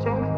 Jack.